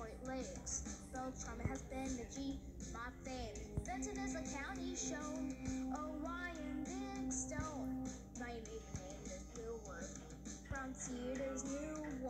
Detroit Lakes. Beltrami has been the G, my fame. Is a county shown. Orion, Big Stone. My nickname is. Brown Seed is New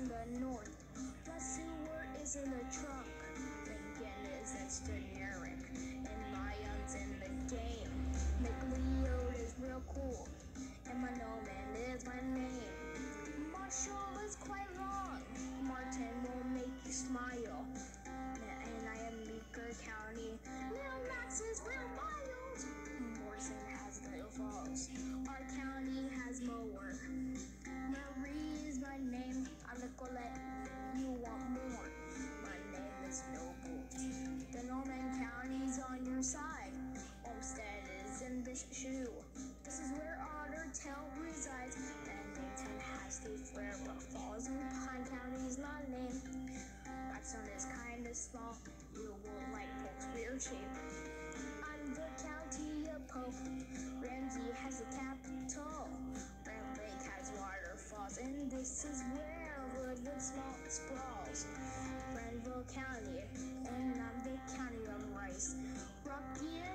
in the north. Le Sueur is in the trunk. Lincoln is in generic. And Lyons in the game. McLeod is real cool. And Mahnomen is my name. Marshall is quite long. Martin will make you smile. And I am Meeker County. Mille Lacs is real wild. Morrison has Little Falls. Our county has Mower. Murray is my name. I'm Nicollet. You want more? My name is Noble. The Norman County's on your side. Olmsted is in the shoe. This is where Otter Tail resides. Pennington has the flare, but Falls in Pine County's not named. Blackstone is kinda small. You will like folks weird shape.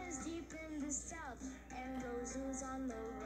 Is deep in the south, and Roses on the rise.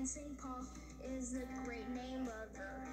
and St. Paul is the great name of the